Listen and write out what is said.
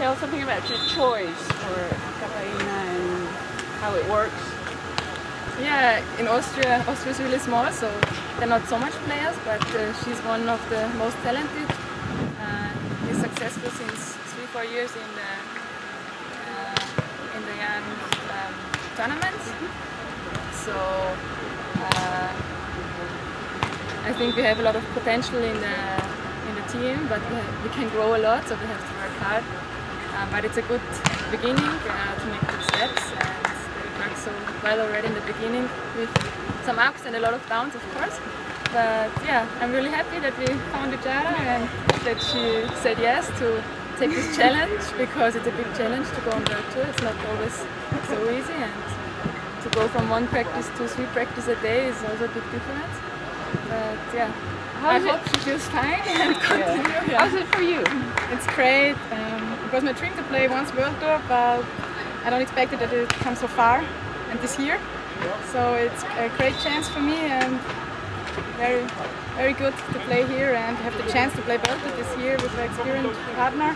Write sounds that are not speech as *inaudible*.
tell something about your choice for Katharina and how it works? Yeah, in Austria, Austria is really small, so there are not so much players, but uh, she's one of the most talented. She's successful since three, four years in the uh, in the young um, tournaments. So uh, I think we have a lot of potential in the in the team, but we can grow a lot, so we have to work hard. Uh, but it's a good beginning uh, to make good steps, and it worked so well already in the beginning with some ups and a lot of downs, of course. But yeah, I'm really happy that we found each other and that she said yes to take this challenge *laughs* because it's a big challenge to go on the tour. It's not always so easy, and to go from one practice to three practice a day is also a big difference. But yeah, I How's it- hope she feels fine and *laughs* continue. Yeah. How's it for you? It's great. Um, it was my dream to play once World Tour, but I don't expect that it comes so far and this year. So it's a great chance for me and very, very good to play here and have the chance to play World Tour this year with an experienced partner.